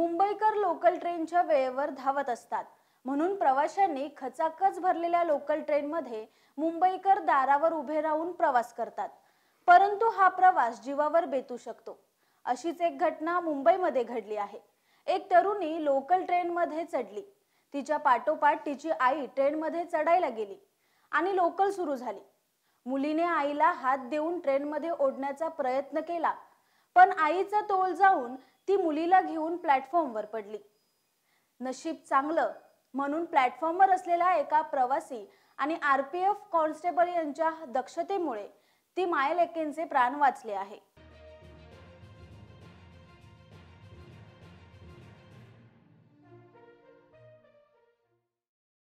मुंबईकर local ट्रेनच्या वेळेवर धावत असतात. म्हणून प्रवाशांनी खचाखच भरलेल्या लोकल ट्रेनमध्ये मुंबईकर दारावर उभे राहून प्रवास करतात. परंतु हा प्रवास जीवावर बेतू शकतो. अशीच एक घटना मुंबईमध्ये घडली आहे. एक तरुणी लोकल ट्रेनमध्ये चढली. तिच्या पाठोपाठ तिची आई ट्रेनमध्ये चढायला गेली आणि लोकल सुरू झाली. मुलीने आईला हात देऊन ट्रेनमध्ये ओढण्याचा प्रयत्न केला पण आईचा तोल जाऊन ती मुलीला घेऊन प्लॅटफॉर्मवर पडली. नशीब चांगलं म्हणून प्लॅटफॉर्मवर असलेला एका प्रवासी आणि आरपीएफ कॉन्स्टेबल यांच्या दक्षतेमुळे ती मायलेकेंचे प्राण वाचले आहे.